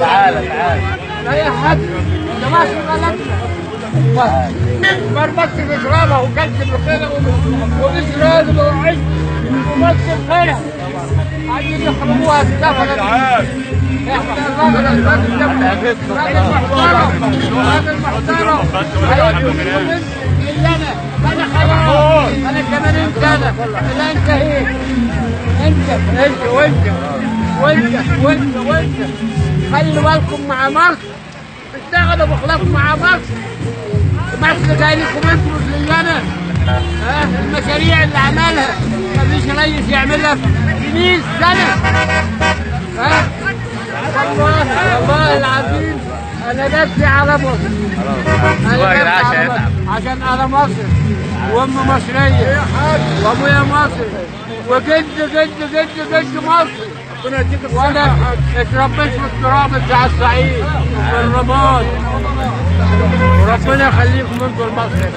تعالى تعالى اي حد ده ماشي غلطنا مرمطت بشرابها وكلت بخيرة ومش راجل وعش ومس بخيرة عايزين الراجل ده راجل محترم راجل محترم اللي أنا أنا خلاص أنا كمان سنة لا انت هيك انت انت وانت وانت وانت وانت. خلي بالكم مع مصر اشتغلوا بخلاف مع مصر مصر جاي لكم مش لي أنا ها؟ المشاريع اللي عملها. مفيش رئيس يعملها في 100 سنة. ها؟ والله والله العظيم أنا نفسي على مصر. على عشان. عشان أنا مصر. وأم مصرية. وأبويا مصري. وجد جد جد جد مصري. وأنا اتربيت في التراب بتاع الصعيد وفي الرماد وربنا يخليكم أنتوا المصري